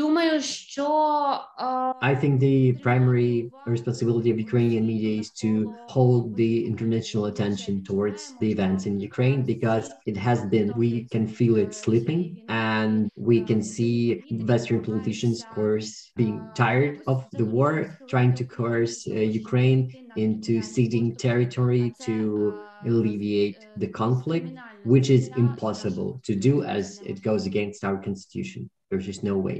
Думаю, що I think the primary responsibility of Ukrainian media is to hold the international attention towards the events in Ukraine because it has been, we can feel it slipping and we can see Western politicians, of course, being tired of the war, trying to coerce uh, Ukraine into ceding territory to alleviate the conflict, which is impossible to do as it goes against our constitution. There's just no way.